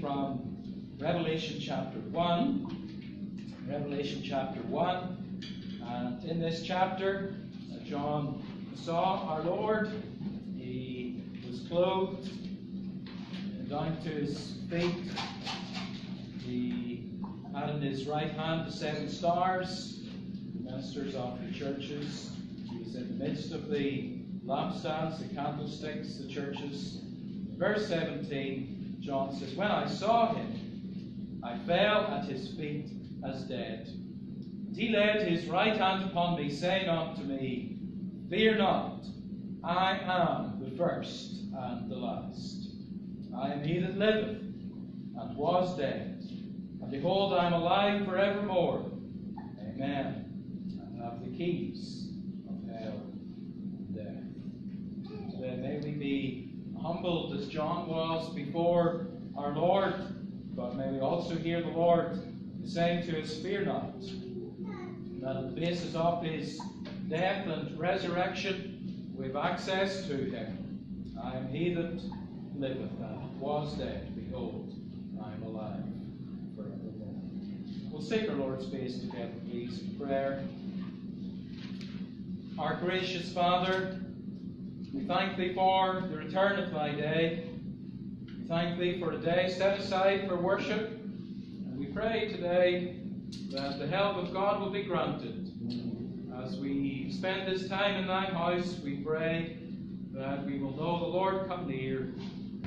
from Revelation chapter 1. Revelation chapter 1. And in this chapter, uh, John saw our Lord. He was clothed down to his feet. He had in his right hand the seven stars, the ministers of the churches. He was in the midst of the lampstands, the candlesticks, the churches. Verse 17, John says, When I saw him, I fell at his feet as dead. And he laid his right hand upon me, saying unto me, Fear not, I am the first and the last. I am he that liveth and was dead. And behold, I am alive forevermore. Amen. And have the keys of hell and death. Today may we be humbled as John was before our Lord, but may we also hear the Lord saying to us, Fear not. That on the basis of his death and resurrection, we have access to him. I am he that liveth and was dead. Behold, I am alive forevermore. We'll seek our Lord's face together, please, in prayer. Our gracious Father, we thank Thee for the return of Thy day. We thank Thee for a day set aside for worship. And we pray today that the help of God will be granted. As we spend this time in Thy house, we pray that we will know the Lord come near.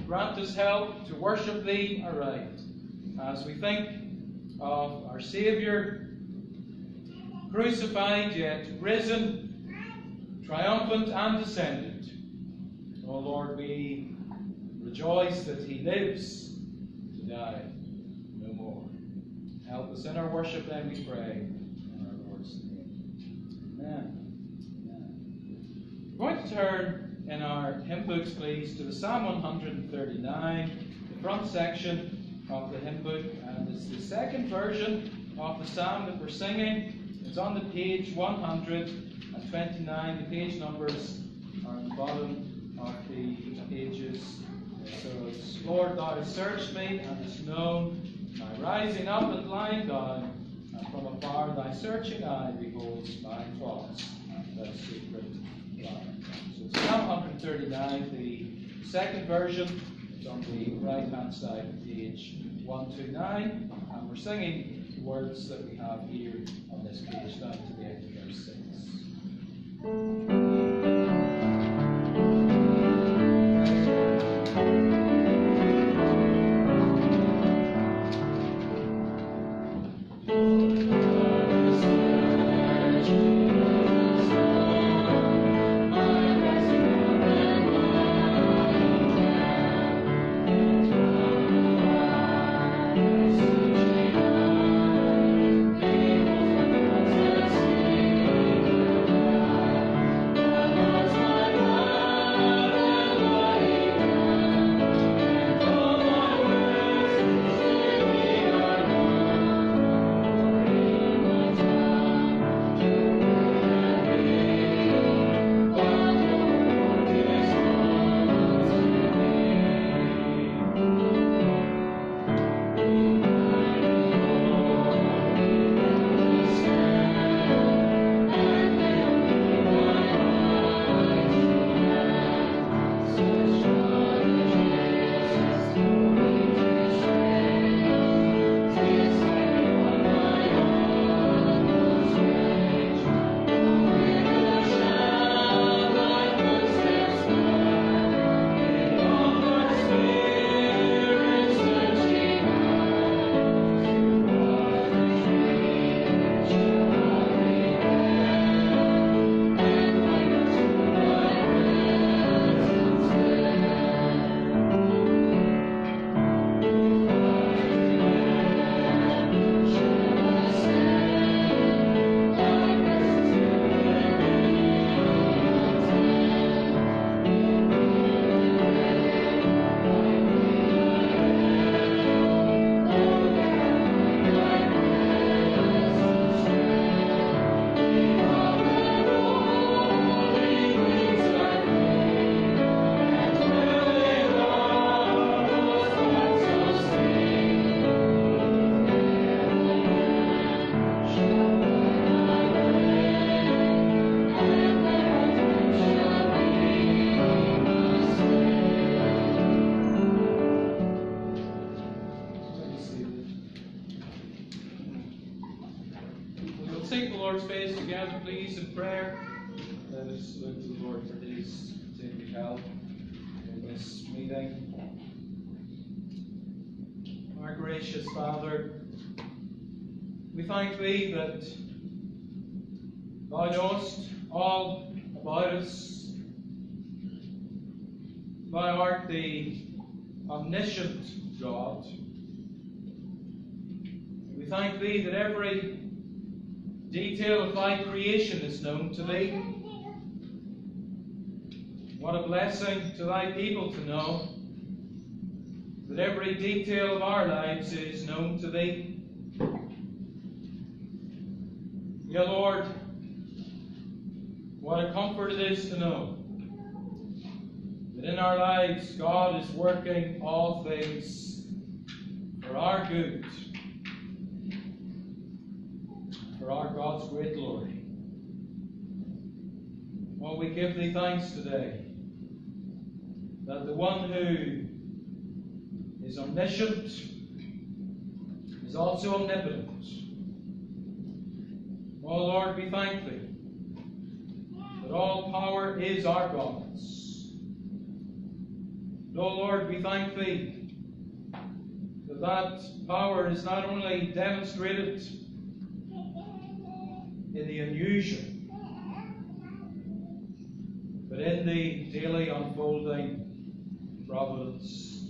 Grant us help to worship Thee aright. As we think of our Saviour, crucified yet risen, triumphant and ascended. Oh Lord, we rejoice that He lives to die no more. Help us in our worship, then we pray. In our Lord's name. Amen. Amen. We're going to turn in our hymn books, please, to the Psalm 139, the front section of the hymn book, and it's the second version of the psalm that we're singing. It's on the page 129. The page numbers are on the bottom of the pages. So it's, Lord, thou hast searched me and hast known my rising up and lying down, and from afar thy searching eye beholds my thoughts and thy secret life. So it's Psalm 139, the second version. It's on the right hand side of page 129, and we're singing the words that we have here on this page down to the end of verse 6. That Thou knowest all about us. Thou art the omniscient God. We thank Thee that every detail of Thy creation is known to Thee. What a blessing to Thy people to know that every detail of our lives is known to Thee. Yeah, Lord, what a comfort it is to know that in our lives God is working all things for our good, for our God's great glory. Well, we give Thee thanks today that the one who is omniscient, is also omnipotent. Oh Lord, we thank Thee that all power is our God's. Oh Lord, we thank Thee that that power is not only demonstrated in the unusual, but in the daily unfolding providence.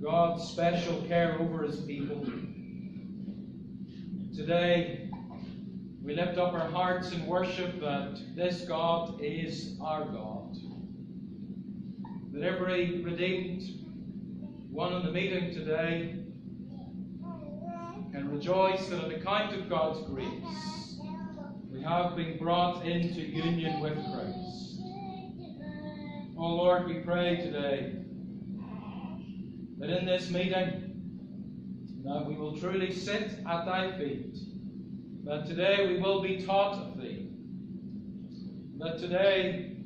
God's special care over his people. Today, we lift up our hearts in worship that this God is our God. That every redeemed one in the meeting today can rejoice that on account of God's grace, we have been brought into union with Christ. Oh Lord, we pray today that in this meeting that we will truly sit at thy feet, that today we will be taught of thee, that today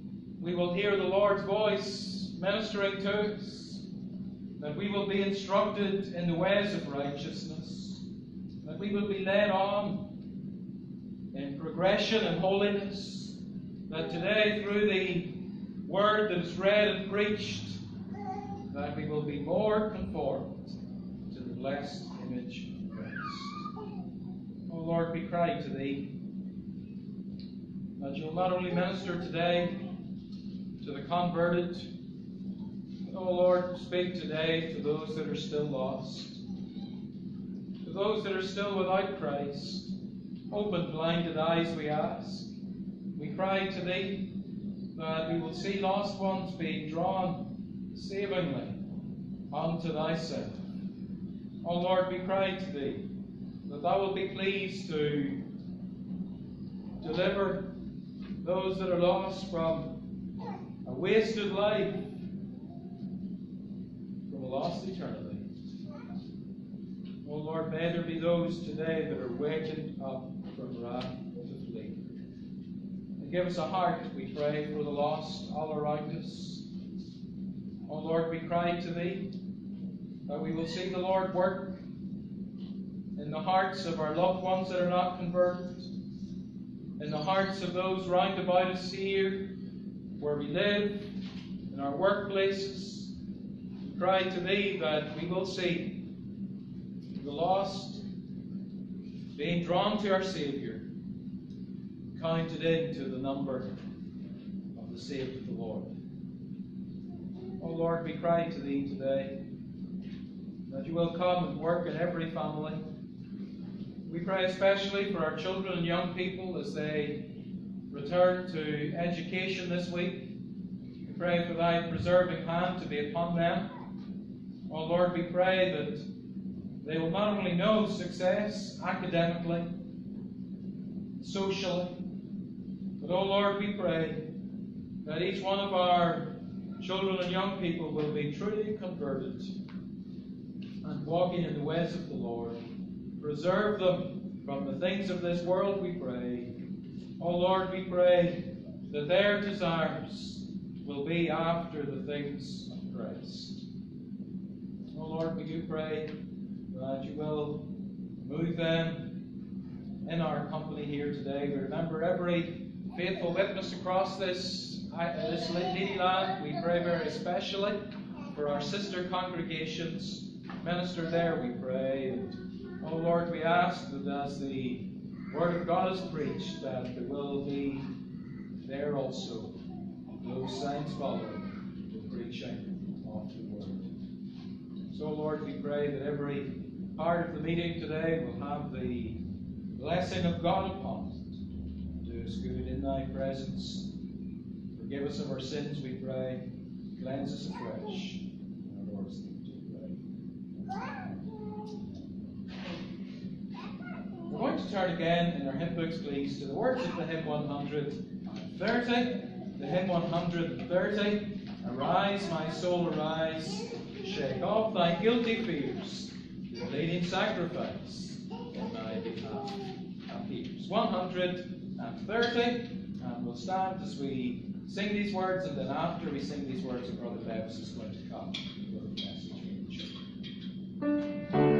we will hear the Lord's voice ministering to us, that we will be instructed in the ways of righteousness, that we will be led on in progression and holiness, that today through the word that is read and preached, that we will be more conformed to the blessed image Lord, we cry to Thee that you'll not only minister today to the converted, but, oh Lord, speak today to those that are still lost, to those that are still without Christ. Open blinded eyes, we ask. We cry to Thee that we will see lost ones being drawn savingly unto thyself. O Lord, we cry to thee that thou wilt be pleased to deliver those that are lost from a wasted life, from a lost eternity. O Lord, may there be those today that are wakened up from wrath to flee. And give us a heart, we pray, for the lost all around us. O Lord, we cry to Thee that we will see the Lord work in the hearts of our loved ones that are not converted, in the hearts of those round about us here, where we live, in our workplaces. We cry to Thee that we will see the lost being drawn to our Saviour, counted into the number of the saved of the Lord. Oh Lord, we cry to Thee today that You will come and work in every family. We pray especially for our children and young people as they return to education this week. We pray for Thy preserving hand to be upon them. Oh Lord, we pray that they will not only know success academically, socially, but oh Lord, we pray that each one of our children and young people will be truly converted and walking in the ways of the Lord. Preserve them from the things of this world, we pray. Oh Lord, we pray that their desires will be after the things of Christ. Oh Lord, we do pray that you will move them in our company here today. We remember every faithful witness across this, this needy land. We pray very especially for our sister congregations. Minister there, we pray. Oh Lord, we ask that as the Word of God is preached, that there will be there also those signs following the preaching of the Word. So, Lord, we pray that every part of the meeting today will have the blessing of God upon it. Do us good in thy presence. Forgive us of our sins, we pray. Cleanse us afresh. In our Lord's name, we pray. We're going to turn again in our hymn books, please, to the words of the hymn 130. The hymn 130. Arise, my soul, arise. Shake off thy guilty fears. The bleeding sacrifice on thy behalf appears. 130. And we'll stand as we sing these words, and then after we sing these words, Brother Bevis is going to come with a message the church.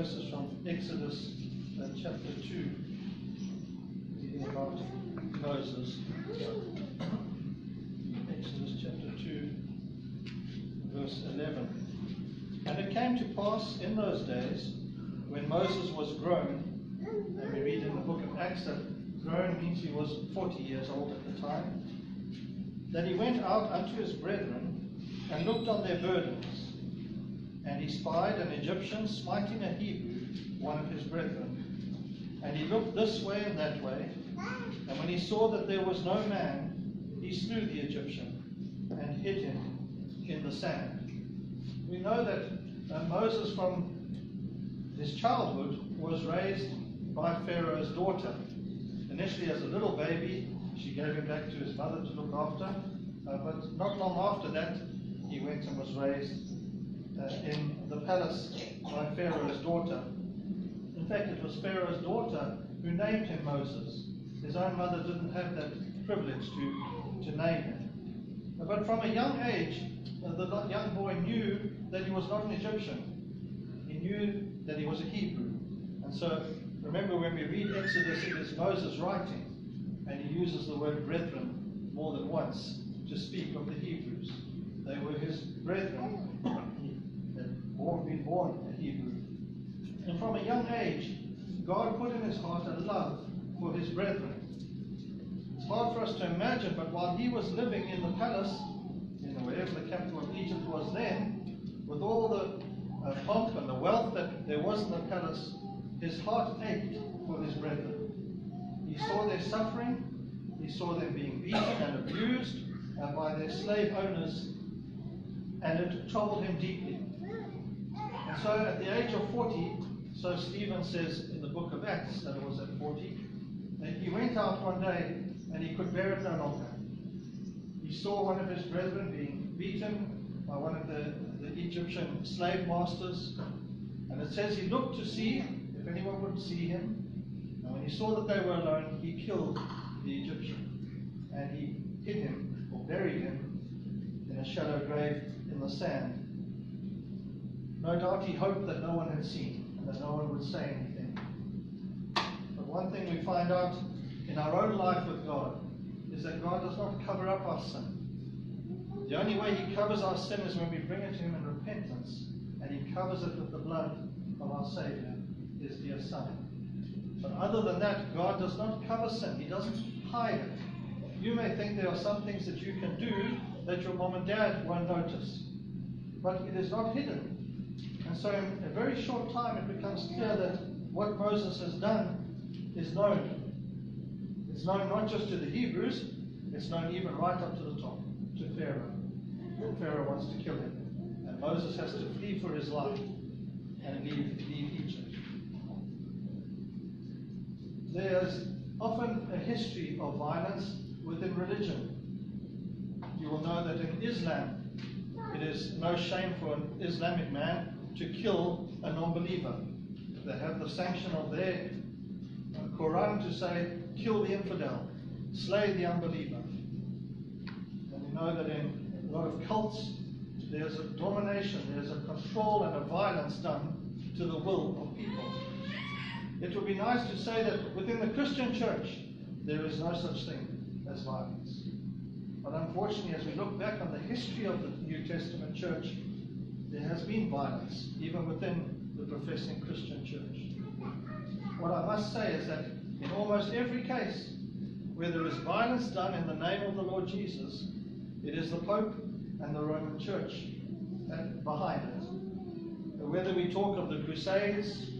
Verses from Exodus uh, chapter 2, reading about Moses. Exodus chapter 2, verse 11. And it came to pass in those days, when Moses was grown, and we read in the book of Acts that grown means he was 40 years old at the time, that he went out unto his brethren and looked on their burdens. And he spied an Egyptian smiting a Hebrew, one of his brethren. And he looked this way and that way, and when he saw that there was no man, he slew the Egyptian and hid him in the sand. We know that uh, Moses, from his childhood, was raised by Pharaoh's daughter. Initially, as a little baby, she gave him back to his mother to look after, uh, but not long after that, he went and was raised uh, in the palace by Pharaoh's daughter. In fact, it was Pharaoh's daughter who named him Moses. His own mother didn't have that privilege to, to name him. But from a young age, uh, the young boy knew that he was not an Egyptian. He knew that he was a Hebrew. And so, remember when we read Exodus, it is Moses writing, and he uses the word brethren more than once to speak of the Hebrews. They were his brethren, born, been born a Hebrew. And from a young age, God put in his heart a love for his brethren. It's hard for us to imagine, but while he was living in the palace, in wherever the capital of Egypt was then, with all the uh, pomp and the wealth that there was in the palace, his heart ached for his brethren. He saw their suffering, he saw them being beaten and abused uh, by their slave owners, and it troubled him deeply. And so at the age of 40, so Stephen says in the book of Acts that it was at 40, that he went out one day and he could bear it no longer. He saw one of his brethren being beaten by one of the, the Egyptian slave masters. And it says he looked to see if anyone would see him. And when he saw that they were alone, he killed the Egyptian. And he hid him or buried him in a shallow grave in the sand. No doubt he hoped that no one had seen and that no one would say anything. But one thing we find out in our own life with God is that God does not cover up our sin. The only way He covers our sin is when we bring it to Him in repentance, and He covers it with the blood of our Savior, His dear Son. But other than that, God does not cover sin. He doesn't hide it. You may think there are some things that you can do that your mom and dad won't notice, but it is not hidden. And so, in a very short time, it becomes clear that what Moses has done is known. It's known not just to the Hebrews, it's known even right up to the top, to Pharaoh. Pharaoh wants to kill him. And Moses has to flee for his life and leave, leave Egypt. There's often a history of violence within religion. You will know that in Islam, it is no shame for an Islamic man to kill a non believer. They have the sanction of their uh, Quran to say, kill the infidel, slay the unbeliever. And we know that in a lot of cults, there's a domination, there's a control and a violence done to the will of people. It would be nice to say that within the Christian church, there is no such thing as violence. But unfortunately, as we look back on the history of the New Testament church, there has been violence, even within the professing Christian church. What I must say is that in almost every case where there is violence done in the name of the Lord Jesus, it is the Pope and the Roman Church behind it. Whether we talk of the Crusades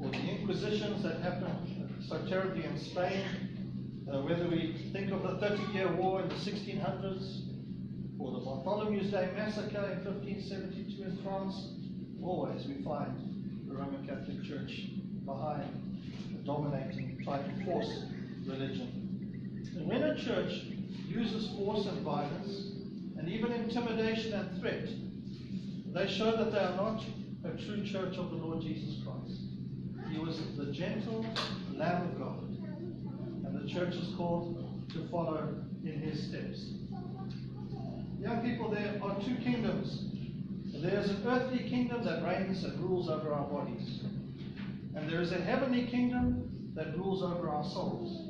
or the Inquisitions that happened so terribly in Spain, uh, whether we think of the Thirty Year War in the 1600s or the Bartholomew's Day Massacre in 1572 in France, always we find the Roman Catholic Church behind the dominating, trying to force religion. And when a church uses force and violence, and even intimidation and threat, they show that they are not a true church of the Lord Jesus Christ. He was the gentle Lamb of God, and the church is called to follow in his steps. Young people, there are two kingdoms There is an earthly kingdom that reigns and rules over our bodies. And there is a heavenly kingdom that rules over our souls.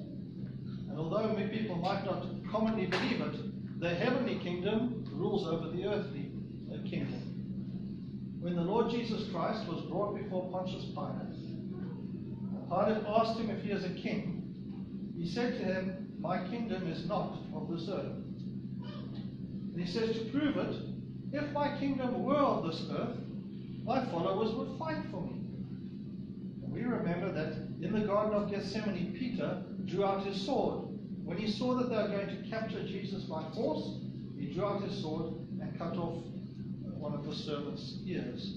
And although many people might not commonly believe it, the heavenly kingdom rules over the earthly uh, kingdom. When the Lord Jesus Christ was brought before Pontius Pilate, Pilate asked him if he is a king. He said to him, My kingdom is not of this earth. And he says, To prove it, if my kingdom were on this earth, my followers would fight for me. And we remember that in the Garden of Gethsemane, Peter drew out his sword. When he saw that they were going to capture Jesus by force, he drew out his sword and cut off one of the servant's ears.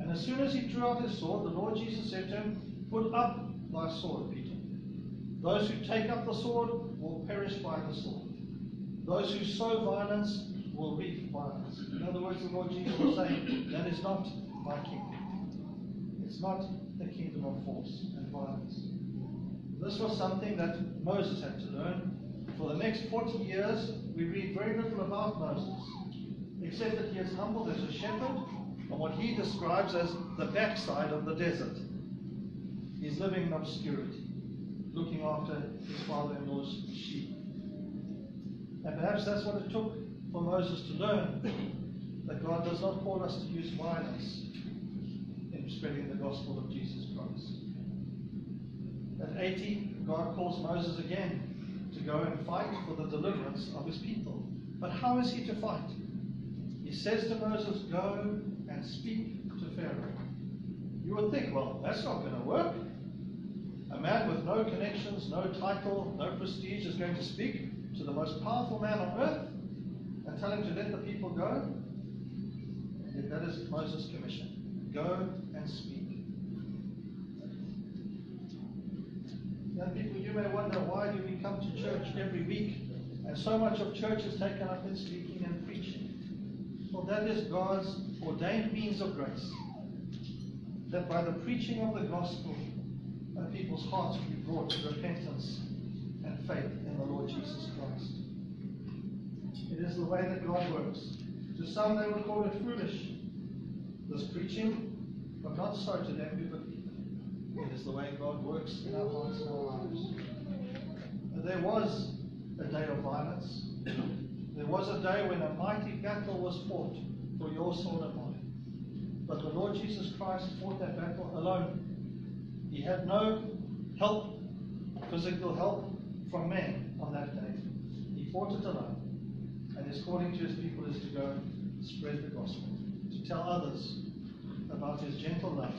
And as soon as he drew out his sword, the Lord Jesus said to him, Put up thy sword, Peter. Those who take up the sword will perish by the sword. Those who sow violence will reap violence. In other words, the Lord Jesus was saying, That is not my kingdom. It's not the kingdom of force and violence. This was something that Moses had to learn. For the next 40 years, we read very little about Moses, except that he is humbled as a shepherd on what he describes as the backside of the desert. He's living in obscurity, looking after his father in law's sheep. And perhaps that's what it took for Moses to learn that God does not call us to use violence in spreading the gospel of Jesus Christ. At 80, God calls Moses again to go and fight for the deliverance of his people. But how is he to fight? He says to Moses, Go and speak to Pharaoh. You would think, well, that's not going to work. A man with no connections, no title, no prestige is going to speak to the most powerful man on earth tell him to let the people go. Yet that is Moses' commission. Go and speak. Young people, you may wonder why do we come to church every week and so much of church is taken up in speaking and preaching. Well, that is God's ordained means of grace. That by the preaching of the gospel, people's hearts will be brought to repentance and faith in the Lord Jesus Christ. It is the way that God works. To some, they would call it foolish, this preaching, but not so to them who believe. It is the way God works in our hearts and our lives. There was a day of violence. There was a day when a mighty battle was fought for your soul and mine. But the Lord Jesus Christ fought that battle alone. He had no help, physical help from man on that day. He fought it alone. And his calling to his people is to go and spread the gospel, to tell others about his gentle love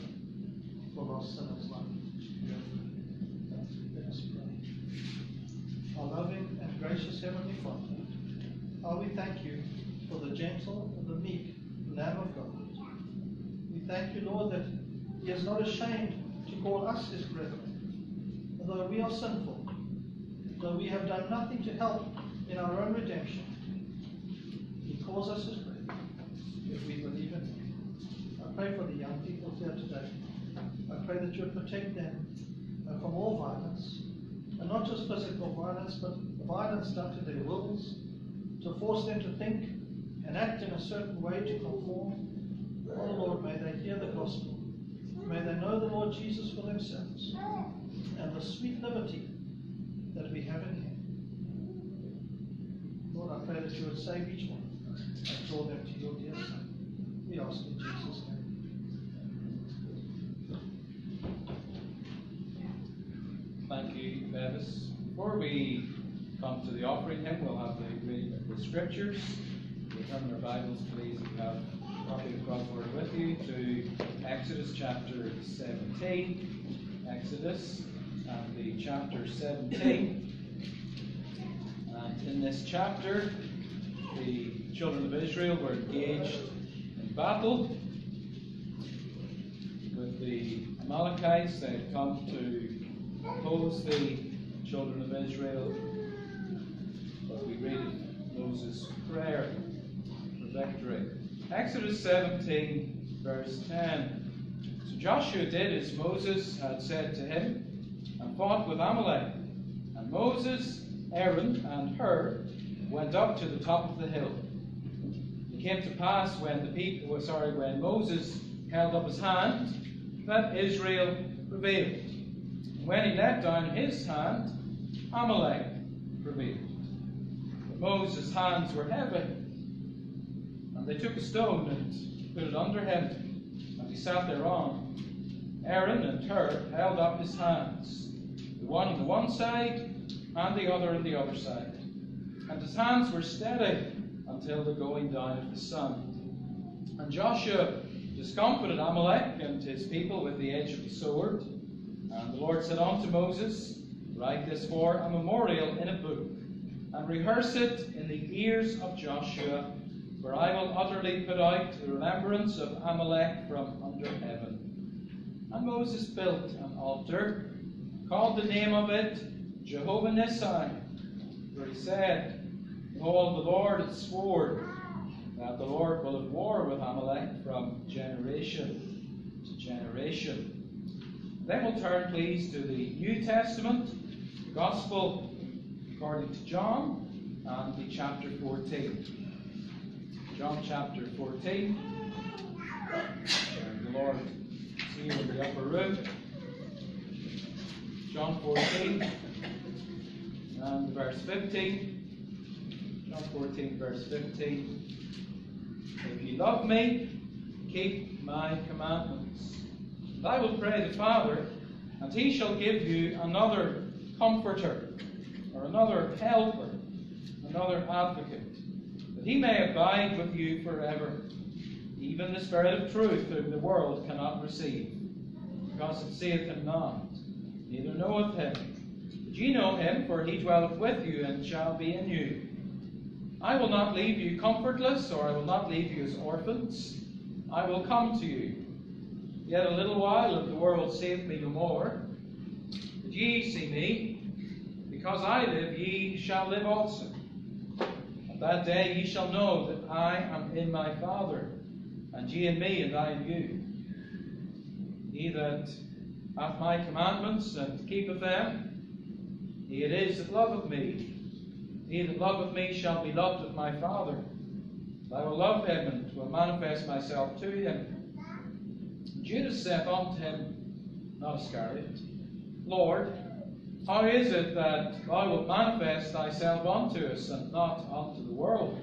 for lost sinners like Let us pray. Our loving and gracious Heavenly Father, how we thank you for the gentle and the meek Lamb of God. We thank you, Lord, that he is not ashamed to call us his brethren, although we are sinful, though we have done nothing to help in our own redemption. Us his brethren if we believe in him. I pray for the young people here today. I pray that you would protect them uh, from all violence, and not just physical violence, but violence done to their wills, to force them to think and act in a certain way to conform. Oh Lord, may they hear the gospel. May they know the Lord Jesus for themselves and the sweet liberty that we have in Him. Lord, I pray that you would save each one and draw them to your dear Son. We ask in Jesus' name. Thank you, Bevis. Before we come to the offering hymn, we'll have the reading of the scriptures. We turn our Bibles, please, if you have a copy of God's Word with you, to Exodus chapter 17. Exodus and the chapter 17. And in this chapter, the children of Israel were engaged in battle with the Amalekites. They had come to oppose the children of Israel. But we read Moses' prayer for victory. Exodus 17, verse 10. So Joshua did as Moses had said to him and fought with Amalek. And Moses, Aaron, and Hur went up to the top of the hill. Came to pass when the people, oh, sorry, when Moses held up his hand, that Israel prevailed. when he let down his hand, Amalek prevailed. But Moses' hands were heavy, and they took a stone and put it under him, and he sat thereon. Aaron and Hur held up his hands, the one on the one side and the other on the other side. And his hands were steady until the going down of the sun. And Joshua discomfited Amalek and his people with the edge of the sword. And the Lord said unto Moses, Write this for a memorial in a book, and rehearse it in the ears of Joshua, for I will utterly put out the remembrance of Amalek from under heaven. And Moses built an altar, called the name of it Jehovah Nissi, for he said, Behold, the Lord has sworn that the Lord will have war with Amalek from generation to generation. Then we'll turn, please, to the New Testament, the Gospel according to John, and the chapter 14. John chapter 14. The Lord here in the upper room. John 14 and verse 15. John 14, verse 15. If you love me, keep my commandments. And I will pray the Father, and he shall give you another comforter, or another helper, another advocate, that he may abide with you forever even the Spirit of truth, whom the world cannot receive, because it seeth him not, neither knoweth him. But ye know him, for he dwelleth with you, and shall be in you. I will not leave you comfortless, or I will not leave you as orphans. I will come to you. Yet a little while, and the world seeth me no more. But ye see me, because I live, ye shall live also. At that day ye shall know that I am in my Father and ye in me, and I in you. He that hath my commandments and keepeth them, he it is that loveth me. He that loveth me shall be loved of my Father. I will love him and will manifest myself to him. Judas saith unto him, not Iscariot, Lord, how is it that thou wilt manifest thyself unto us and not unto the world?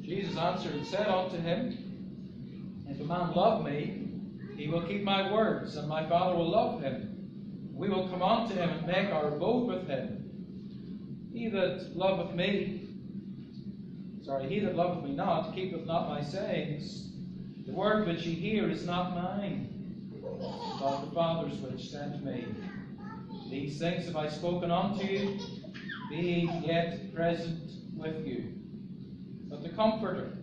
Jesus answered and said unto him, if a man love me, he will keep my words, and my Father will love him. We will come unto him and make our abode with him. He that loveth me, sorry, he that loveth me not, keepeth not my sayings. The word which ye hear is not mine, but the Father's which sent me. These things have I spoken unto you, being yet present with you. But the Comforter,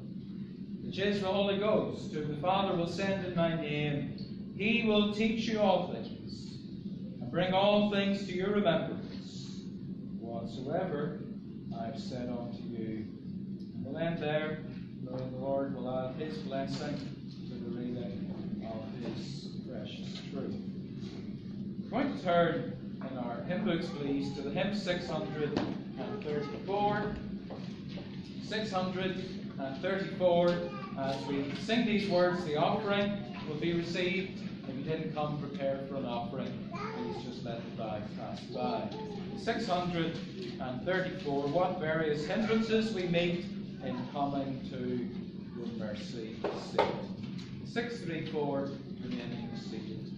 which is the Holy Ghost, whom the Father will send in my name. He will teach you all things, and bring all things to your remembrance, whatsoever I have said unto you. And we'll end there, knowing the Lord will add his blessing to the reading of his precious truth. We're going to turn in our hymn books, please, to the hymn 634. 634. As we sing these words, the offering will be received. If you didn't come prepared for an offering, please just let the bag pass by. 634. What various hindrances we meet in coming to your mercy seat. 634, remaining seated.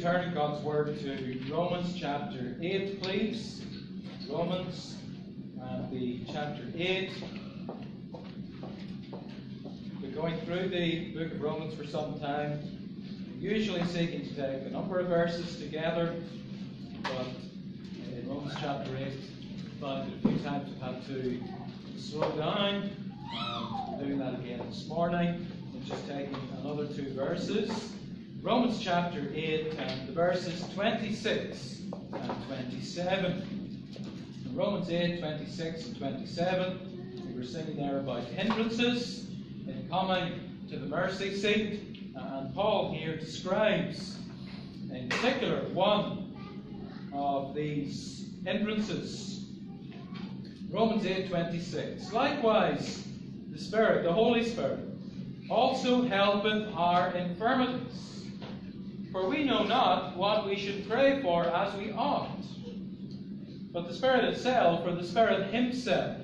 Turn God's Word to Romans chapter 8, please. Romans and the chapter 8. We're going through the book of Romans for some time, usually seeking to take a number of verses together, but in Romans chapter 8, I found a few times I've had to slow down. Um, doing that again this morning and just taking another two verses. Romans chapter 8 and the verses 26 and 27. In Romans 8, 26 and 27, we were singing there about hindrances in coming to the mercy seat. And Paul here describes, in particular, one of these hindrances. Romans 8, 26. Likewise, the Spirit, the Holy Spirit, also helpeth our infirmities. For we know not what we should pray for as we ought. But the Spirit itself, or the Spirit Himself,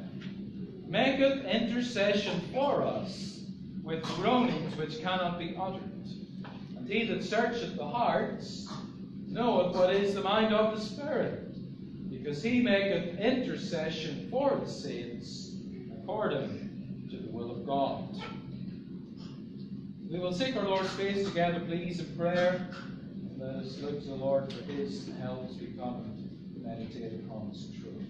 maketh intercession for us with groanings which cannot be uttered. And he that searcheth the hearts knoweth what is the mind of the Spirit, because he maketh intercession for the saints according to the will of God. We will seek our Lord's face together, please, in prayer. And let us look to the Lord for His help as we come and meditate upon His truth.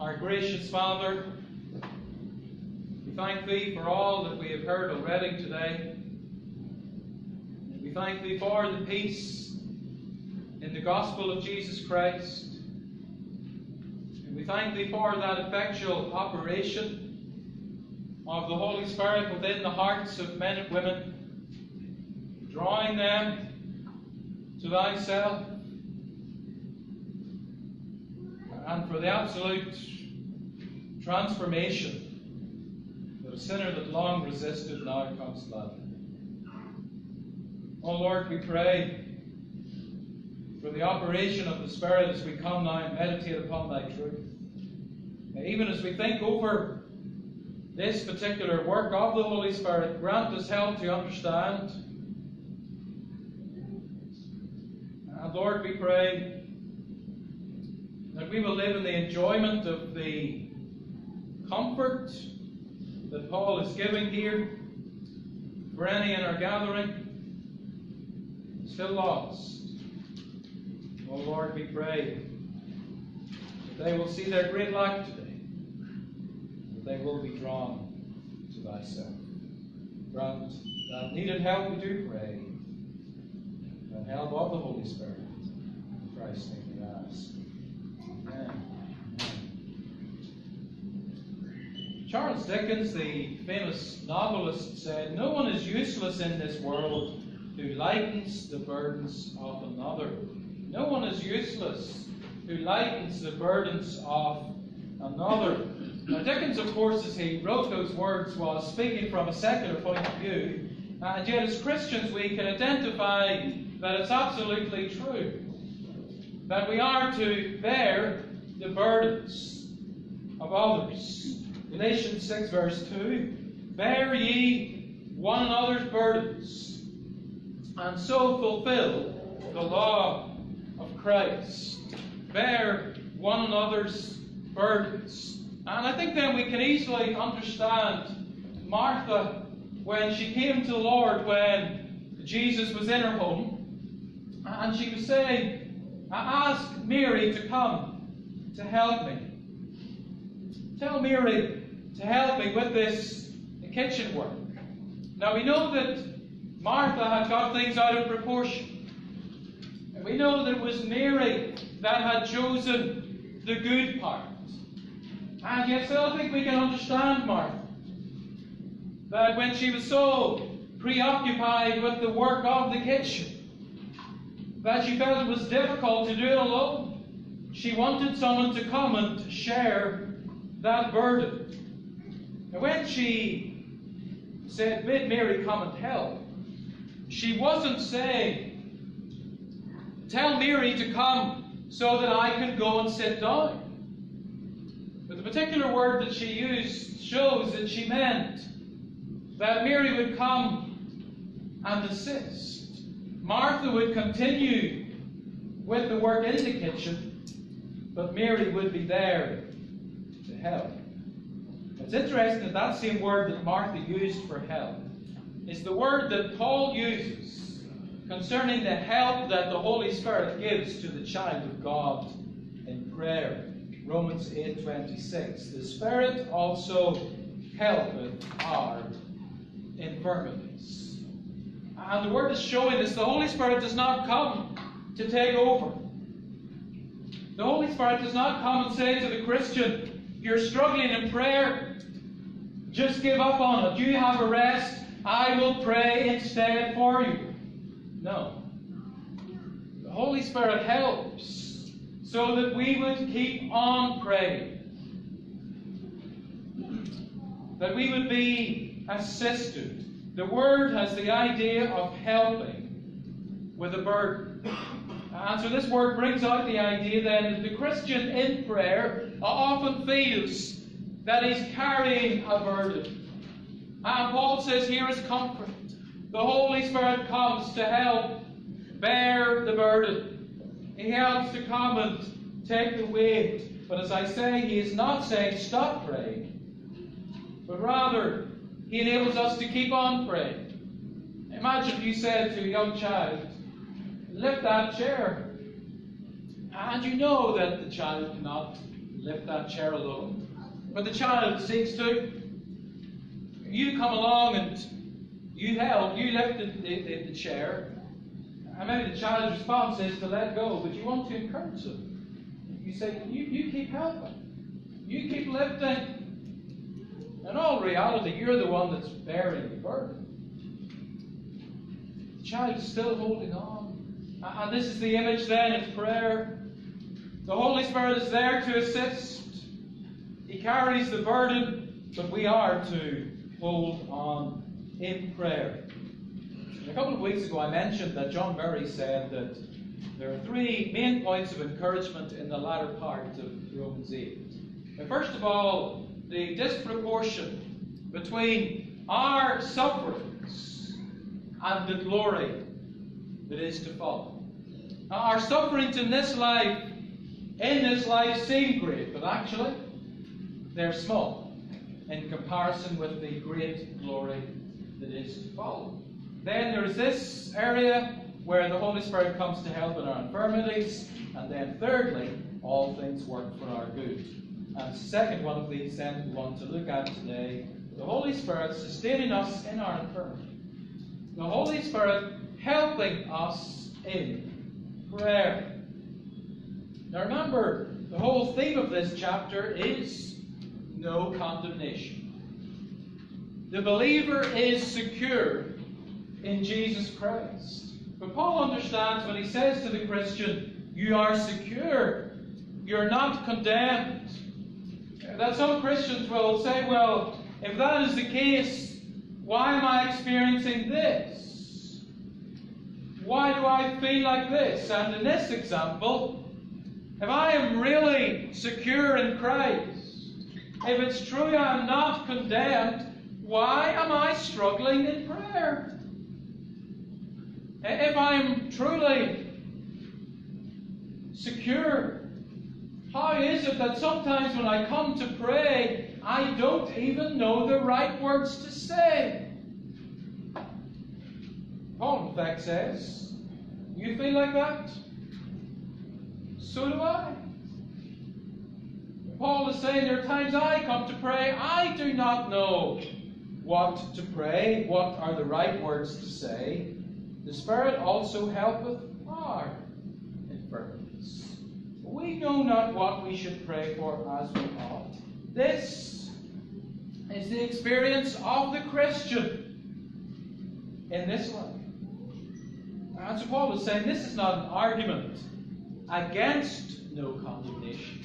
Our gracious Father, we thank Thee for all that we have heard already today. We thank Thee for the peace in the gospel of Jesus Christ. And we thank Thee for that effectual operation of the Holy Spirit within the hearts of men and women, drawing them to Thyself, and for the absolute transformation that a sinner that long resisted now comes love. Oh Lord, we pray for the operation of the Spirit as we come now and meditate upon Thy truth. Even as we think over this particular work of the Holy Spirit, grant us help to understand. And Lord, we pray that we will live in the enjoyment of the comfort that Paul is giving here for any in our gathering still lost. Oh Lord, we pray that they will see their great lack today, they will be drawn to thyself. Grant that needed help, we do pray. And help of the Holy Spirit. In Christ's name we ask. Amen. Charles Dickens, the famous novelist, said, No one is useless in this world who lightens the burdens of another. No one is useless who lightens the burdens of another. Now, Dickens, of course, as he wrote those words, was speaking from a secular point of view, uh, and yet as Christians we can identify that it's absolutely true. That we are to bear the burdens of others. Galatians 6, verse 2 Bear ye one another's burdens, and so fulfill the law of Christ. Bear one another's burdens. And I think then we can easily understand Martha when she came to the Lord when Jesus was in her home, and she was saying, I ask Mary to come to help me. Tell Mary to help me with this kitchen work. Now we know that Martha had got things out of proportion. And we know that it was Mary that had chosen the good part. And yet still I think we can understand Martha. That when she was so preoccupied with the work of the kitchen, that she felt it was difficult to do it alone. She wanted someone to come and share that burden. And when she said, Bid Mary come and help, she wasn't saying, Tell Mary to come so that I can go and sit down. The particular word that she used shows that she meant that Mary would come and assist. Martha would continue with the work in the kitchen, but Mary would be there to help. It's interesting that that same word that Martha used for help is the word that Paul uses concerning the help that the Holy Spirit gives to the child of God in prayer. Romans 8:26. The Spirit also helpeth our infirmities. And the word is showing us the Holy Spirit does not come to take over. The Holy Spirit does not come and say to the Christian, You're struggling in prayer, just give up on it. You have a rest. I will pray instead for you. No. The Holy Spirit helps so that we would keep on praying. That we would be assisted. The Word has the idea of helping with a burden. And so this word brings out the idea then that the Christian in prayer often feels that he's carrying a burden. And Paul says here is comfort. The Holy Spirit comes to help bear the burden. He helps to come and take the weight. But as I say, he is not saying stop praying, but rather he enables us to keep on praying. Imagine if you said to a young child, lift that chair. And you know that the child cannot lift that chair alone. But the child seeks to. You come along and you help, you lift the, the, the chair. And maybe the child's response is to let go, but you want to encourage them. You say, you, you keep helping. You keep lifting. In all reality, you're the one that's bearing the burden. The child is still holding on. And this is the image then in prayer. The Holy Spirit is there to assist. He carries the burden, but we are to hold on in prayer. A couple of weeks ago, I mentioned that John Murray said that there are three main points of encouragement in the latter part of Romans 8. First of all, the disproportion between our sufferings and the glory that is to follow. Now, our sufferings in this life, in this life, seem great, but actually, they're small in comparison with the great glory that is to follow. Then there's this area where the Holy Spirit comes to help in our infirmities. And then thirdly, all things work for our good. And second one of these then we want to look at today, the Holy Spirit sustaining us in our infirmity. The Holy Spirit helping us in prayer. Now remember, the whole theme of this chapter is no condemnation. The believer is secure in Jesus Christ. But Paul understands when he says to the Christian, You are secure, you're not condemned. That some Christians will say, Well, if that is the case, why am I experiencing this? Why do I feel like this? And in this example, if I am really secure in Christ, if it's true I'm not condemned, why am I struggling in prayer? If I'm truly secure, how is it that sometimes when I come to pray, I don't even know the right words to say? Paul, in fact, says, You feel like that? So do I. Paul is saying there are times I come to pray, I do not know what to pray, what are the right words to say. The Spirit also helpeth our infirmities. We know not what we should pray for as we ought. This is the experience of the Christian in this life. And so Paul is saying this is not an argument against no condemnation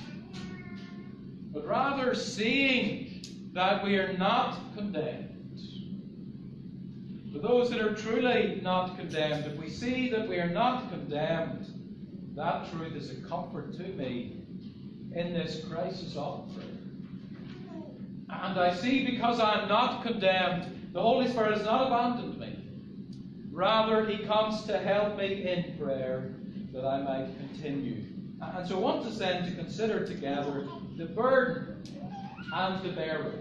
but rather seeing that we are not condemned. For those that are truly not condemned, if we see that we are not condemned, that truth is a comfort to me in this crisis of prayer. And I see because I'm not condemned, the Holy Spirit has not abandoned me. Rather, he comes to help me in prayer that I might continue. And so I want us then to consider together the burden and the bearer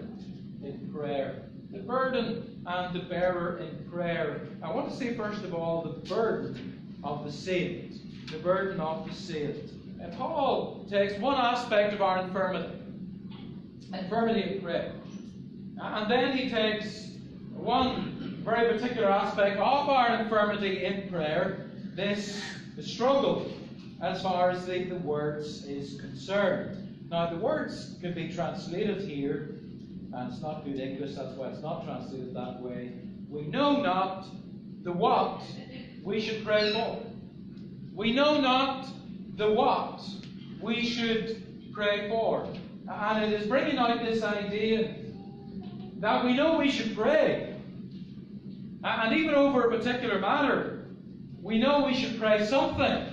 in prayer. The burden and the bearer in prayer. I want to say, first of all, the burden of the saint. The burden of the saint. And Paul takes one aspect of our infirmity, infirmity of prayer. And then he takes one very particular aspect of our infirmity in prayer, this struggle as far as the, the words is concerned. Now, the words can be translated here, and it's not good English, that's why it's not translated that way. We know not the what we should pray for. We know not the what we should pray for. And it is bringing out this idea that we know we should pray. And even over a particular matter, we know we should pray something.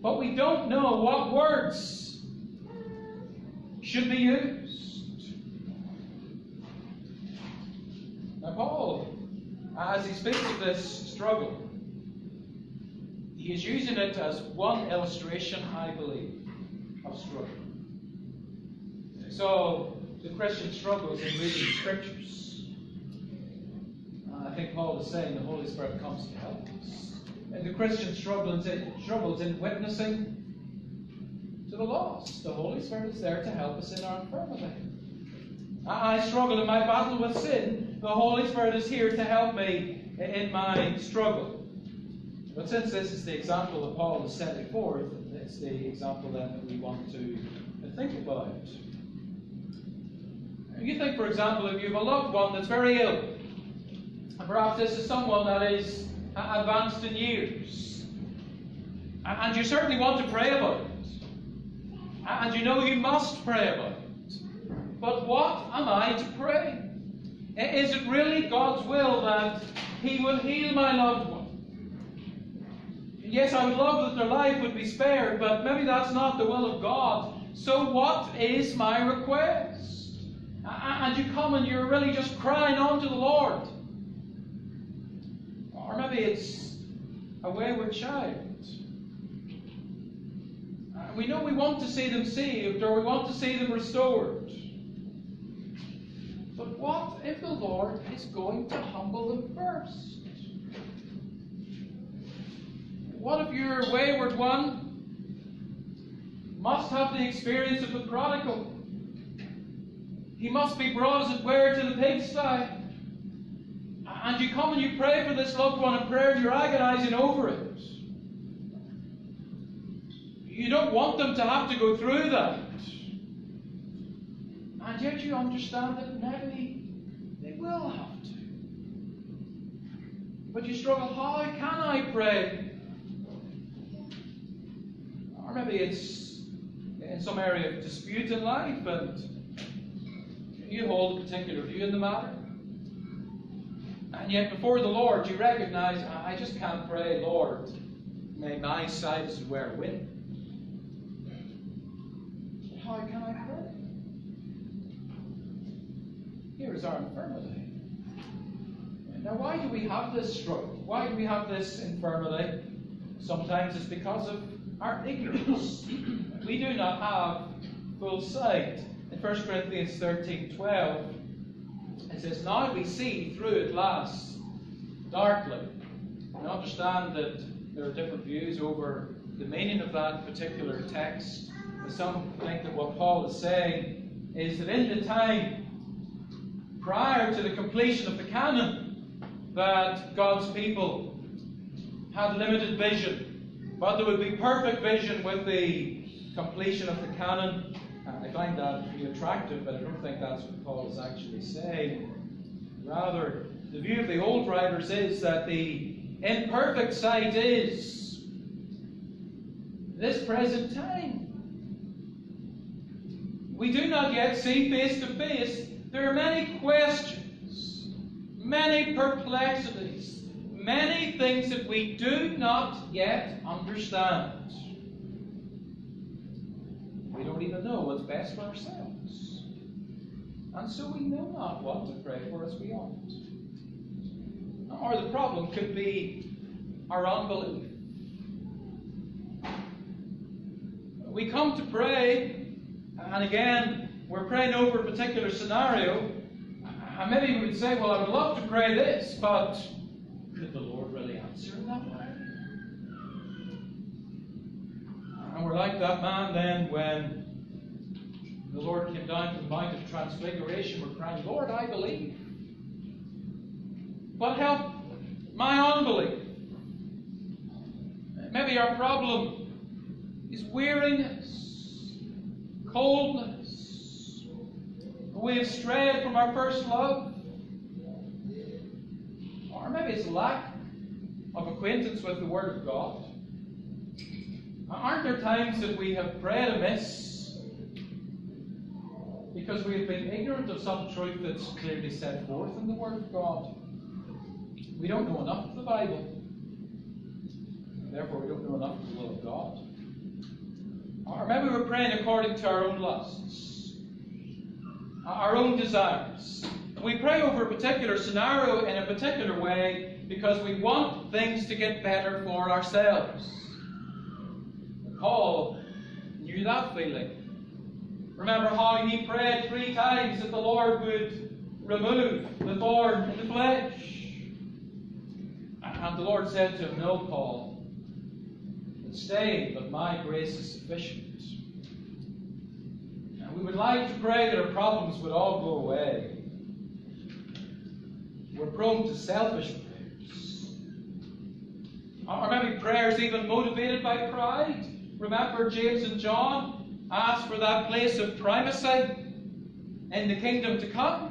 But we don't know what words should be used. Now, Paul, as he speaks of this struggle, he is using it as one illustration, I believe, of struggle. So, the Christian struggles in reading scriptures. I think Paul is saying the Holy Spirit comes to help us. And the Christian struggles in, struggles in witnessing to the lost. The Holy Spirit is there to help us in our infirmity. I struggle in my battle with sin. The Holy Spirit is here to help me in my struggle. But since this is the example that Paul is setting forth, it's the example then that we want to think about. You think, for example, if you have a loved one that's very ill, and perhaps this is someone that is advanced in years, and you certainly want to pray about it, and you know you must pray about it. But what am I to pray? Is it really God's will that He will heal my loved one? Yes, I would love that their life would be spared, but maybe that's not the will of God. So, what is my request? And you come and you're really just crying on to the Lord. Or maybe it's a wayward child. We know we want to see them saved or we want to see them restored. But what if the Lord is going to humble them first? What if your wayward one must have the experience of the prodigal? He must be brought, as it were, to the pigsty. And you come and you pray for this loved one in prayer and you're agonizing over it. You don't want them to have to go through that. And yet you understand that maybe they will have to. But you struggle, how can I pray? Or maybe it's in some area of dispute in life and you hold a particular view in the matter. And yet before the Lord you recognize, I just can't pray, Lord, may my side were win. How can I pray? Here is our infirmity. Now, why do we have this struggle? Why do we have this infirmity? Sometimes it's because of our ignorance. we do not have full sight. In 1 Corinthians 13 12, it says, Now we see through a glass darkly. We understand that there are different views over the meaning of that particular text. Some think that what Paul is saying is that in the time prior to the completion of the canon, that God's people had limited vision, but there would be perfect vision with the completion of the canon. Uh, I find that to be attractive, but I don't think that's what Paul is actually saying. Rather, the view of the old writers is that the imperfect sight is this present time. We do not yet see face to face. There are many questions, many perplexities, many things that we do not yet understand. We don't even know what's best for ourselves. And so we know not what to pray for as we ought. Or the problem could be our unbelief. We come to pray, and again, we're praying over a particular scenario, and maybe we would say, Well, I would love to pray this, but could the Lord really answer in that way? And we're like that man then when the Lord came down from the Mount of Transfiguration. We're crying, Lord, I believe. But help my unbelief. Maybe our problem is weariness, coldness. We have strayed from our first love. Or maybe it's lack of acquaintance with the Word of God. Aren't there times that we have prayed amiss because we have been ignorant of some truth that's clearly set forth in the Word of God? We don't know enough of the Bible. Therefore, we don't know enough of the will of God. Maybe we're praying according to our own lusts, our own desires. We pray over a particular scenario in a particular way because we want things to get better for ourselves. Paul knew that feeling. Remember how he prayed three times that the Lord would remove the thorn in the flesh. And the Lord said to him, No, Paul, stay, but my grace is sufficient. We would like to pray that our problems would all go away. We're prone to selfish prayers. Or maybe prayers even motivated by pride. Remember, James and John asked for that place of primacy in the kingdom to come.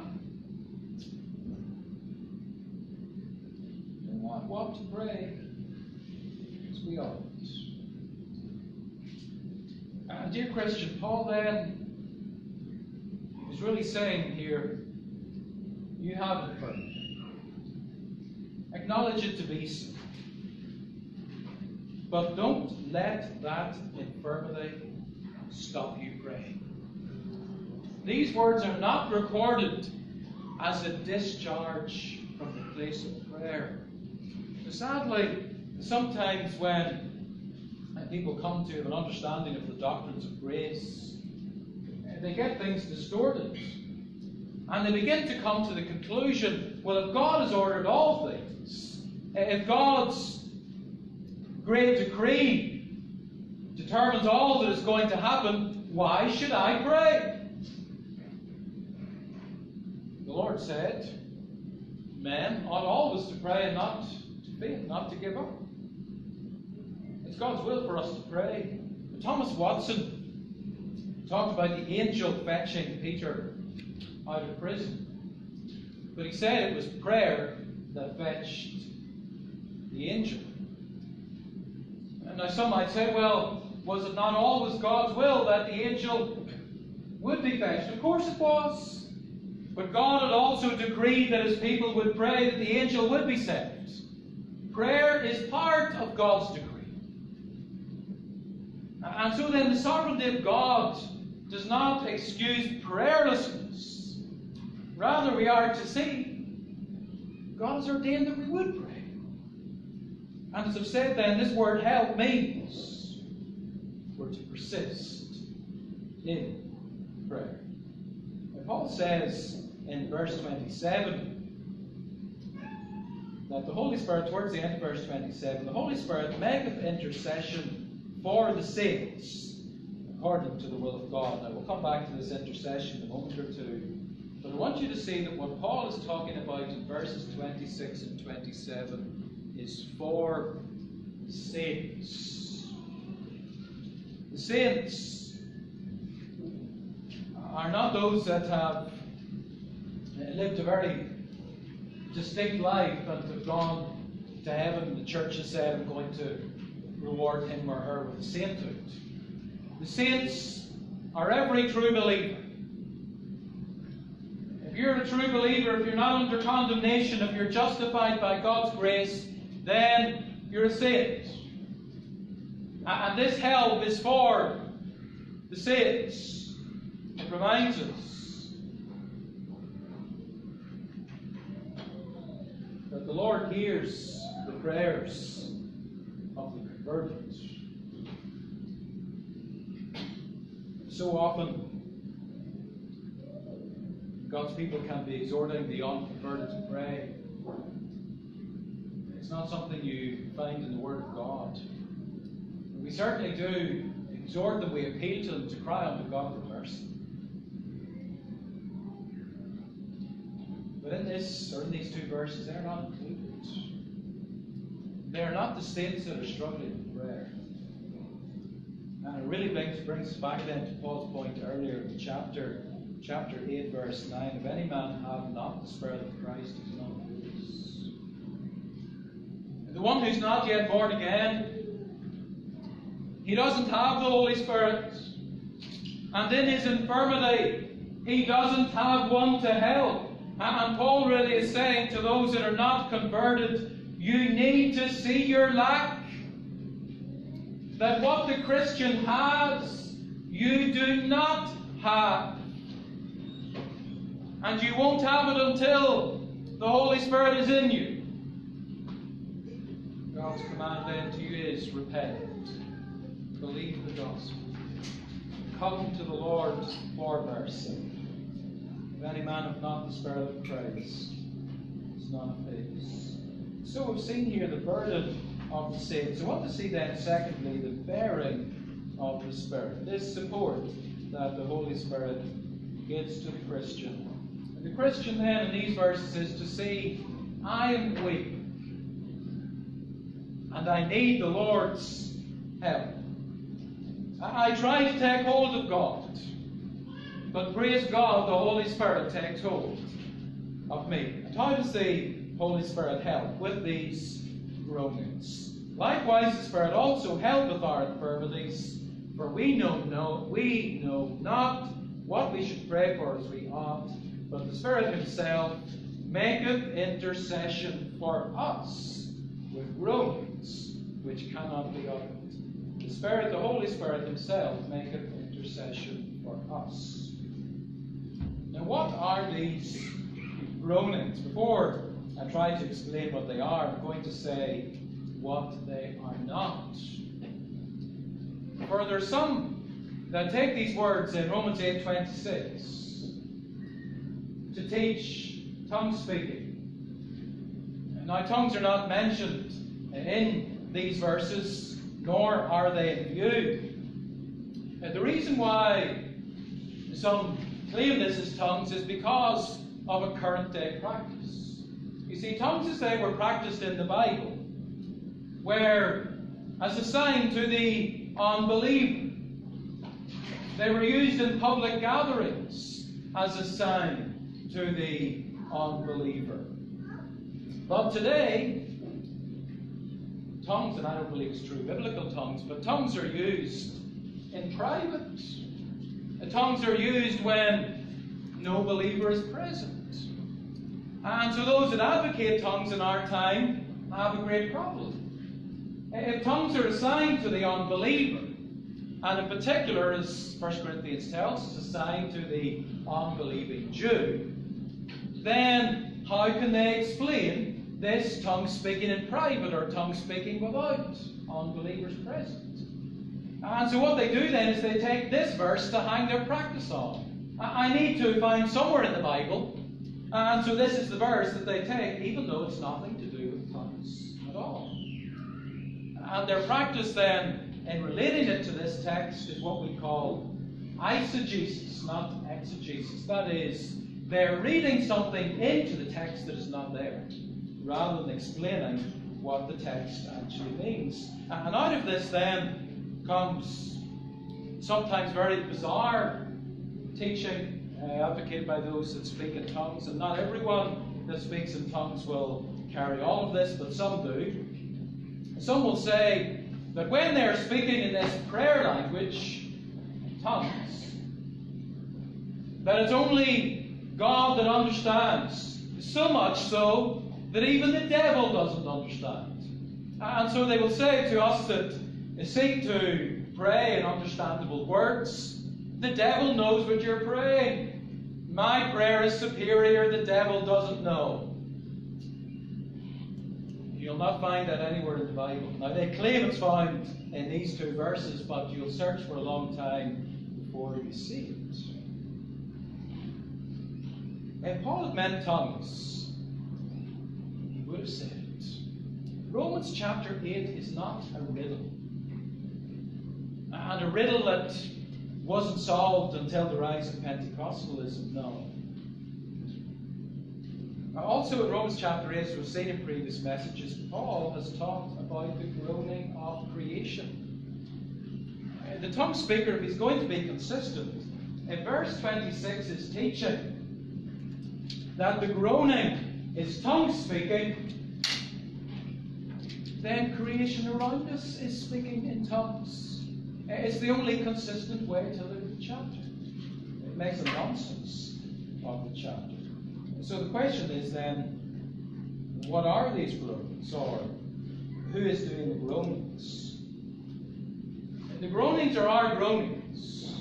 What, what to pray as we ought. Uh, dear Christian, Paul then is really saying here, you have infirmity. Acknowledge it to be so. But don't let that infirmity stop you praying. These words are not recorded as a discharge from the place of prayer. Sadly, sometimes when people come to an understanding of the doctrines of grace, they get things distorted. And they begin to come to the conclusion well, if God has ordered all things, if God's great decree determines all that is going to happen, why should I pray? The Lord said, Men ought always to pray and not to faint, not to give up. God's will for us to pray. Thomas Watson talked about the angel fetching Peter out of prison. But he said it was prayer that fetched the angel. And now some might say, well, was it not always God's will that the angel would be fetched? Of course it was. But God had also decreed that his people would pray that the angel would be saved. Prayer is part of God's decree. And so then the sovereignty of God does not excuse prayerlessness. Rather, we are to see God has ordained that we would pray. And as I've said then, this word help means we're to persist in prayer. And Paul says in verse 27 that the Holy Spirit, towards the end of verse 27, the Holy Spirit maketh intercession for the saints according to the will of God. Now, we'll come back to this intercession in a moment or two. But I want you to see that what Paul is talking about in verses 26 and 27 is for saints. The saints are not those that have lived a very distinct life and have gone to heaven. The church has said, I'm going to reward him or her with sainthood. The saints are every true believer. If you're a true believer, if you're not under condemnation, if you're justified by God's grace, then you're a saint. And this help is for the saints. It reminds us that that the Lord hears the prayers of. So often, God's people can be exhorting the unconverted to pray. It's not something you find in the Word of God. We certainly do exhort them, we appeal to them to cry unto God for mercy. But in this, or in these two verses, they're not included. They are not the saints that are struggling in prayer. And it really brings, brings us back then to Paul's point earlier in chapter, chapter 8, verse 9. If any man have not the Spirit of Christ, he's not his. The one who's not yet born again, he doesn't have the Holy Spirit. And in his infirmity, he doesn't have one to help. And Paul really is saying to those that are not converted, you need to see your lack. That what the Christian has, you do not have. And you won't have it until the Holy Spirit is in you. God's command then to you is repent. Believe the gospel. Come to the Lord for mercy. If any man have not the Spirit of Christ, it's none of his. So we've seen here the burden of the saints. I want to see then, secondly, the bearing of the Spirit. This support that the Holy Spirit gives to the Christian. And the Christian then in these verses is to see, I am weak. And I need the Lord's help. I try to take hold of God. But praise God, the Holy Spirit takes hold of me. And how does the Holy Spirit help with these groanings. Likewise, the Spirit also helpeth our infirmities, for we know no, we know not what we should pray for as we ought, but the Spirit Himself maketh intercession for us with groanings which cannot be uttered. The Spirit, the Holy Spirit Himself, maketh intercession for us. Now, what are these groanings? Before I try to explain what they are. I'm going to say what they are not. For there's some that take these words in Romans 8:26 to teach tongue speaking. Now tongues are not mentioned in these verses, nor are they in view. And the reason why some claim this as tongues is because of a current day practice. You see, tongues as they were practiced in the Bible, where, as a sign to the unbeliever, they were used in public gatherings as a sign to the unbeliever. But today, tongues, and I don't believe it's true biblical tongues, but tongues are used in private. The tongues are used when no believer is present. And so those that advocate tongues in our time have a great problem. If tongues are assigned to the unbeliever, and in particular, as 1 Corinthians tells us, assigned to the unbelieving Jew, then how can they explain this tongue speaking in private or tongue speaking without unbelievers present? And so what they do then is they take this verse to hang their practice on. I need to find somewhere in the Bible and so this is the verse that they take, even though it's nothing to do with tongues at all. And their practice then in relating it to this text is what we call eisegesis, not exegesis. That is, they're reading something into the text that is not there, rather than explaining what the text actually means. And out of this then comes sometimes very bizarre teaching uh, Uh, advocated by those that speak in tongues, and not everyone that speaks in tongues will carry all of this, but some do. Some will say that when they're speaking in this prayer language, tongues, that it's only God that understands. So much so that even the devil doesn't understand. And so they will say to us that uh, seek to pray in understandable words. The devil knows what you're praying. My prayer is superior, the devil doesn't know. You'll not find that anywhere in the Bible. Now, they claim it's found in these two verses, but you'll search for a long time before you see it. If Paul had meant tongues, he would have said it. Romans chapter 8 is not a riddle. And a riddle that wasn't solved until the rise of Pentecostalism, no. Also in Romans chapter 8, as we've seen in previous messages, Paul has talked about the groaning of creation. Uh, the tongue speaker, if he's going to be consistent, in verse 26 is teaching that the groaning is tongue speaking, then creation around us is speaking in tongues. It's the only consistent way to the chapter. It makes a nonsense of the chapter. So the question is then, what are these groanings, or who is doing the groanings? The groanings are our groanings,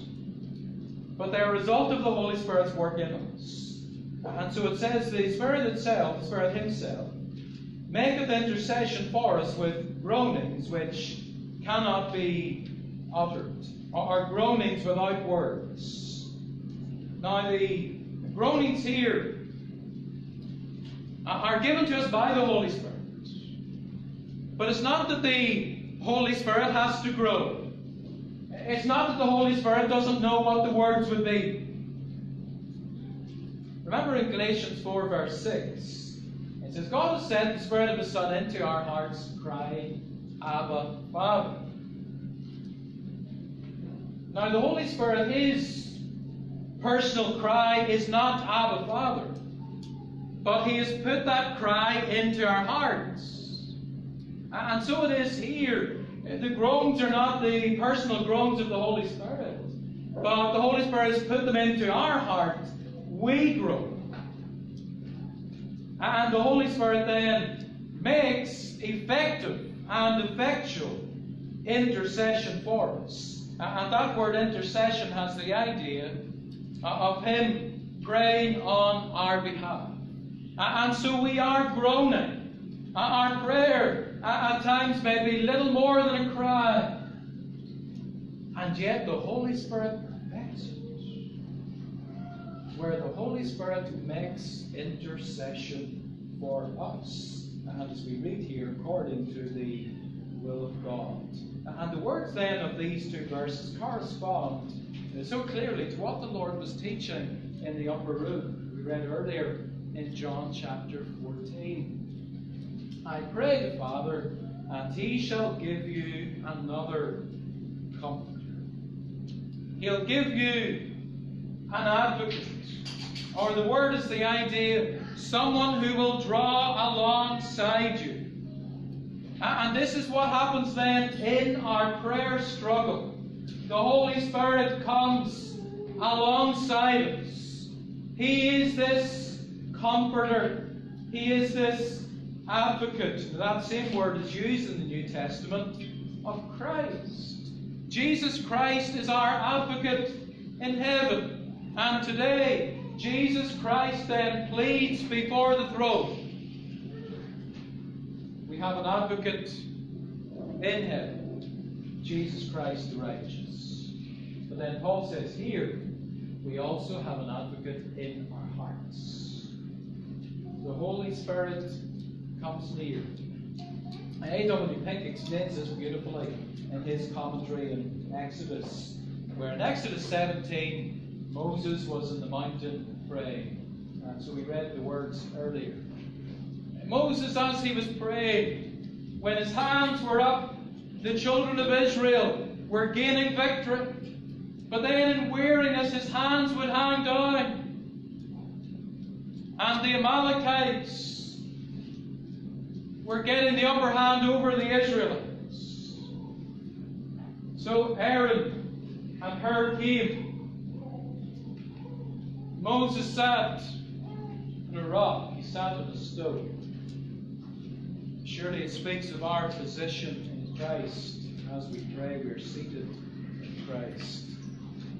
but they're a result of the Holy Spirit's work in us. And so it says, the Spirit itself, the Spirit Himself, maketh intercession for us with groanings which cannot be uttered, or groanings without words. Now, the groanings here are given to us by the Holy Spirit. But it's not that the Holy Spirit has to grow. It's not that the Holy Spirit doesn't know what the words would be. Remember in Galatians 4, verse 6, it says, God has sent the Spirit of His Son into our hearts, crying, Abba, Father. Now, the Holy Spirit, His personal cry is not Abba, Father. But He has put that cry into our hearts. And so it is here. The groans are not the personal groans of the Holy Spirit, but the Holy Spirit has put them into our hearts. We groan. And the Holy Spirit then makes effective and effectual intercession for us. And that word intercession has the idea uh, of Him praying on our behalf. And so we are groaning. Our prayer at times may be little more than a cry. And yet the Holy Spirit perfects it. Where the Holy Spirit makes intercession for us. And as we read here, according to the will of God. And the words then of these two verses correspond uh, so clearly to what the Lord was teaching in the upper room. We read earlier in John chapter 14. I pray the Father, and he shall give you another comforter. He'll give you an advocate. Or the word is the idea someone who will draw alongside you. And this is what happens then in our prayer struggle. The Holy Spirit comes alongside us. He is this comforter. He is this advocate. That same word is used in the New Testament of Christ. Jesus Christ is our advocate in heaven. And today, Jesus Christ then pleads before the throne. Have an advocate in him, Jesus Christ the righteous. But then Paul says here, we also have an advocate in our hearts the Holy Spirit comes near. A.W. Pink explains this beautifully in his commentary in Exodus, where in Exodus 17, Moses was in the mountain praying. And so we read the words earlier. Moses, as he was praying, when his hands were up, the children of Israel were gaining victory. But then in weariness, his hands would hang down and the Amalekites were getting the upper hand over the Israelites. So Aaron and Hur came. Moses sat on a rock, he sat on a stone. Surely it speaks of our position in Christ. As we pray, we are seated in Christ.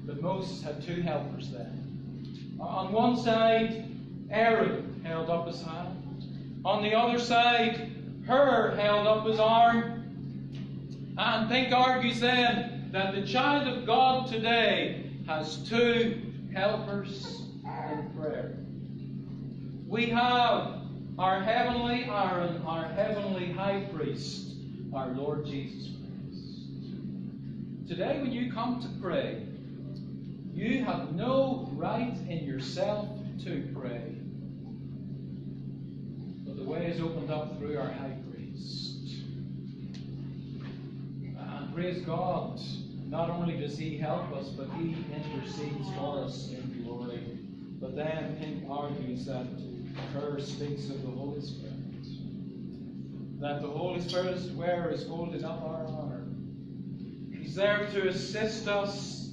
But Moses had two helpers then. On one side, Aaron held up his hand. On the other side, Hur held up his arm. And Pink argues then that the child of God today has two helpers in prayer. We have our heavenly Aaron, our heavenly high priest, our Lord Jesus Christ. Today, when you come to pray, you have no right in yourself to pray. But the way is opened up through our high priest. And praise God, not only does he help us, but he intercedes for us in glory. But then Pink argues that Hur speaks of the Holy Spirit. That the Holy Spirit is where is holding up our honor. He's there to assist us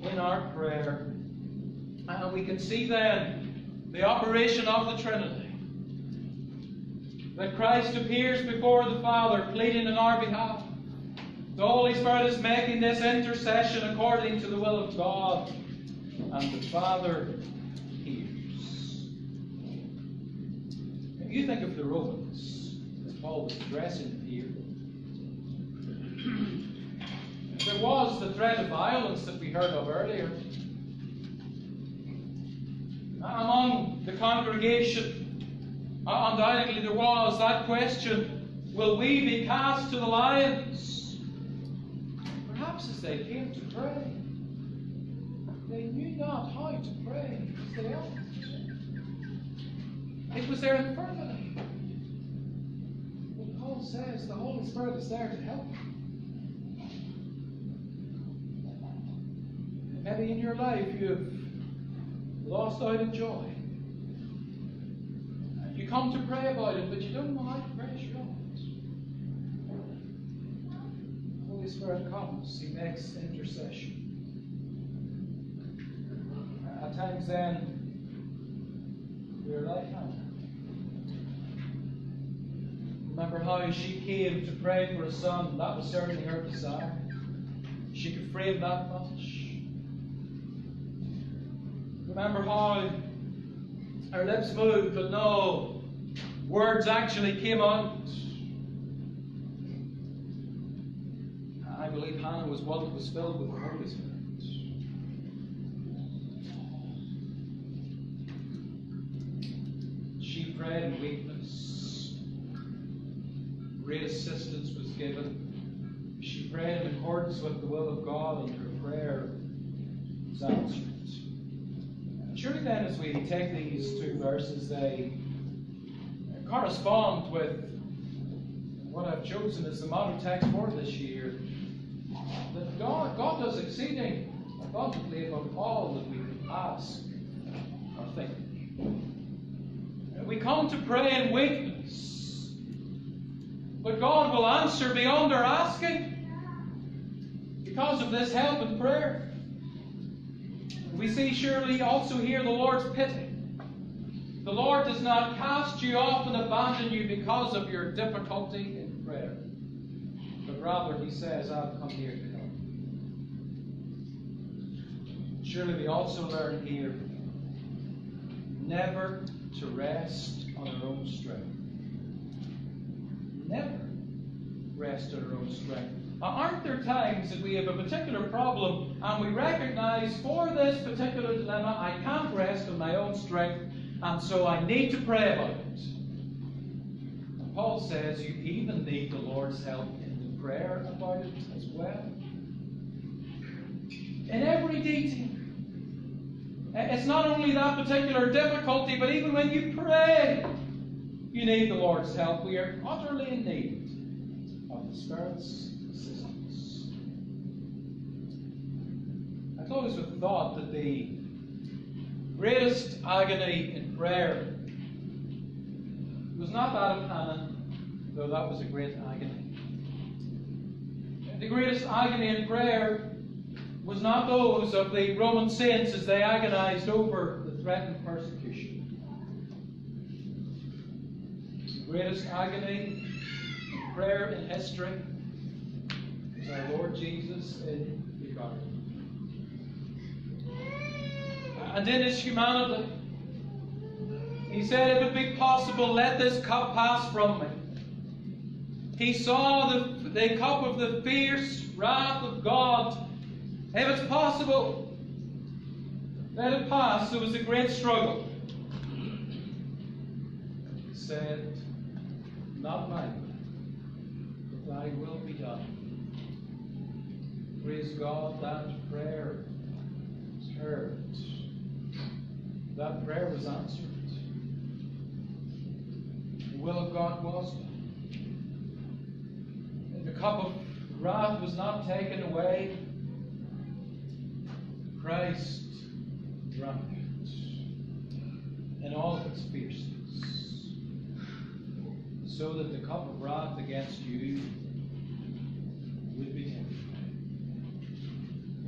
in our prayer. And we can see then the operation of the Trinity. That Christ appears before the Father, pleading in our behalf. The Holy Spirit is making this intercession according to the will of God. And the Father you think of the Romans, as Paul was addressing here, there was the threat of violence that we heard of earlier. Among the congregation, uh, undoubtedly there was that question will we be cast to the lions? Perhaps as they came to pray, they knew not how to pray as they ought. It was their infirmity. But Paul says the Holy Spirit is there to help you. Maybe in your life you've lost out in joy. You come to pray about it, but you don't know how to pray as you. The Holy Spirit comes, He makes intercession. At times then, like Hannah. Remember how she came to pray for a son? That was certainly her desire. She could frame that much. Remember how her lips moved, but no words actually came out. I believe Hannah was one that was filled with the Holy Spirit. Prayed in weakness. Great assistance was given. She prayed in accordance with the will of God, and her prayer was answered. Surely then, as we take these two verses, they correspond with what I've chosen as the modern text for this year. That God, God does exceeding abundantly above all that we can ask or think. We come to pray in weakness, but God will answer beyond our asking because of this help in prayer. We see surely also here the Lord's pity. The Lord does not cast you off and abandon you because of your difficulty in prayer, but rather He says, I've come here to help. Surely we also learn here never to rest on our own strength. Never rest on our own strength. Aren't there times that we have a particular problem and we recognize for this particular dilemma, I can't rest on my own strength, and so I need to pray about it? And Paul says you even need the Lord's help in the prayer about it as well. In every detail. It's not only that particular difficulty, but even when you pray, you need the Lord's help. We are utterly in need of the Spirit's assistance. I close with the thought that the greatest agony in prayer was not that of Hannah, though that was a great agony. The greatest agony in prayer was not those of the Roman saints as they agonized over the threatened persecution. The greatest agony in prayer in history was our Lord Jesus in the garden. And in his humanity, he said, If it be possible, let this cup pass from me. he saw the, the cup of the fierce wrath of God. If it's possible, let it pass. It was a great struggle. He said, Not mine, but thy will be done. Praise God, that prayer was heard. That prayer was answered. The will of God was done. And the cup of wrath was not taken away. Christ drank it in all of its fierceness, so that the cup of wrath against you would be away.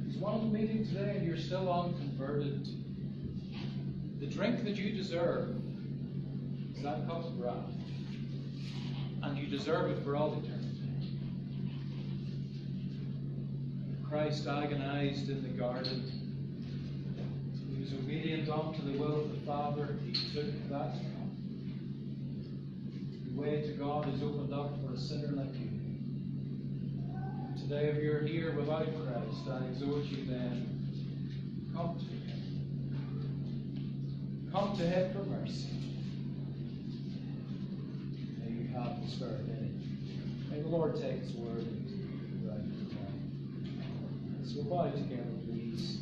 There's one of the meeting today and you're still unconverted. The drink that you deserve is that cup of wrath. And you deserve it for all eternity. Christ agonized in the garden. Was obedient unto the will of the Father. He took that cup. The way to God is opened up for a sinner like you. Today, if you're here without Christ, I exhort you then, come to Him. Come to Him for mercy. May you have the Spirit in it. May the Lord take His word and it down. So bow together, please.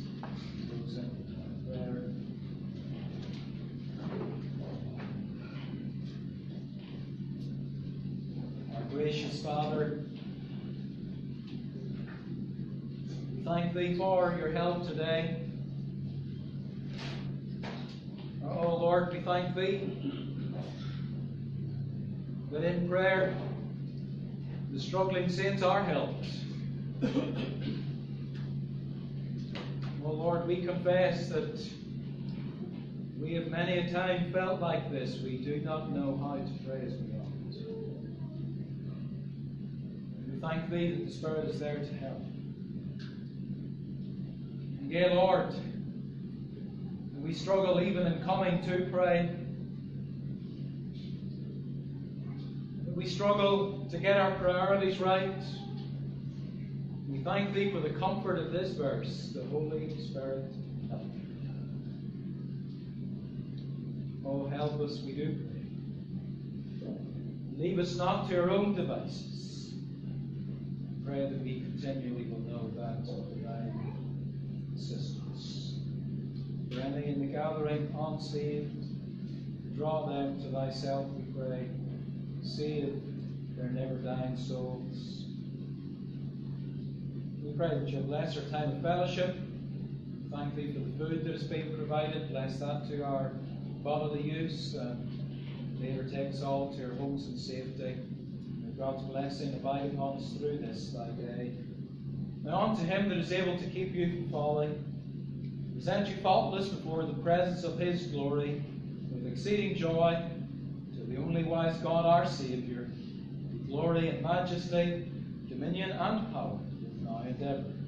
Thank Thee for your help today. Oh Lord, we thank Thee that in prayer the struggling saints are helped. Oh Lord, we confess that we have many a time felt like this. We do not know how to pray as we ought. We thank Thee that the Spirit is there to help. Yea, Lord, we struggle even in coming to pray. We struggle to get our priorities right. We thank Thee for the comfort of this verse, the Holy Spirit help. Oh, help us, we do pray. Leave us not to our own devices. Pray that we continually will know that For any in the gathering unsaved, draw them to Thyself, we pray. Save their never dying souls. We pray that you'll bless our time of fellowship. Thank Thee for the food that has been provided. Bless that to our bodily use. And later take us all to our homes in safety. May God's blessing abide upon us through this thy day. Now unto him that is able to keep you from falling, present you faultless before the presence of his glory, with exceeding joy, to the only wise God our Saviour, in glory and majesty, dominion and power, now and ever.